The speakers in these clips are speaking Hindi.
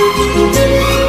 Música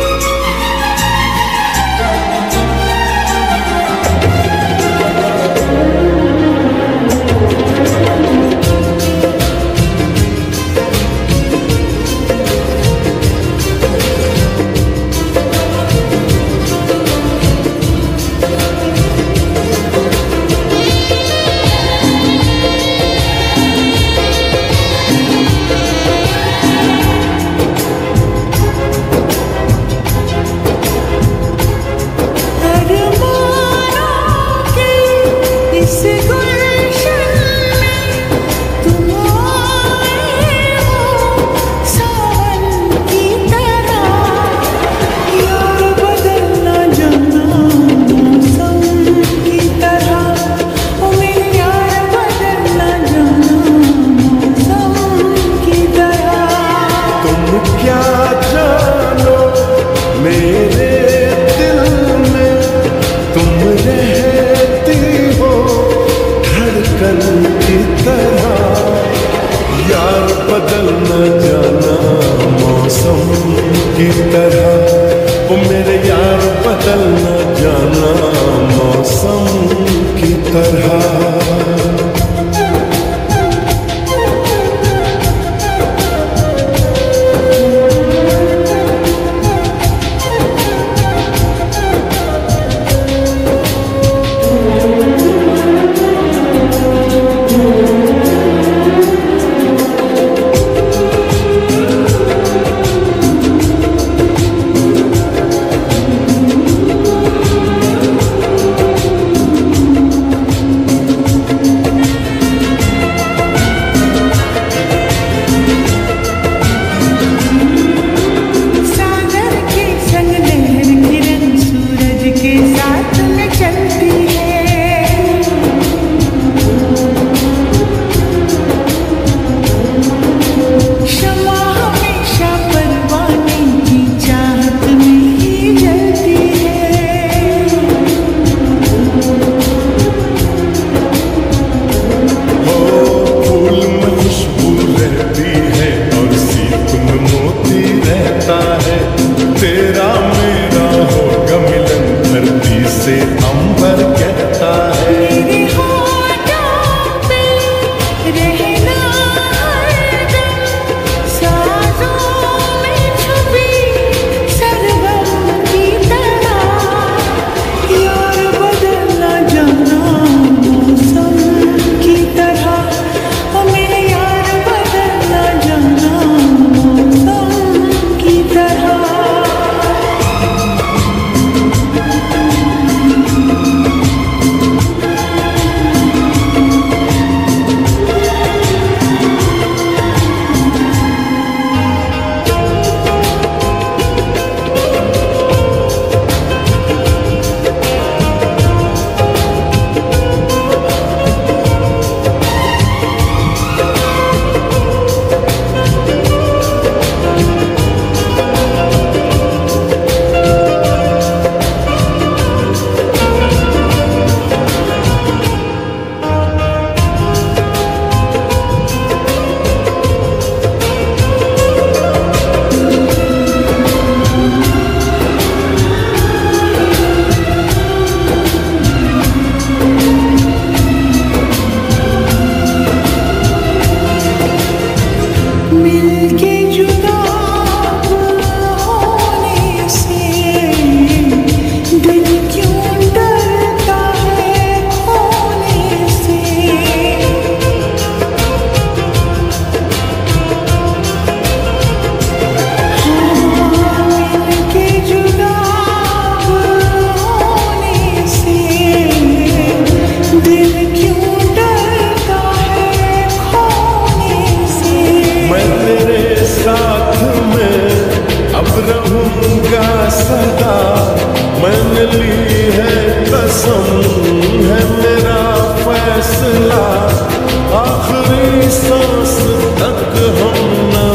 रहूँगा बदल न ली है मेरा फैसला आखिरी सांस तक हम ना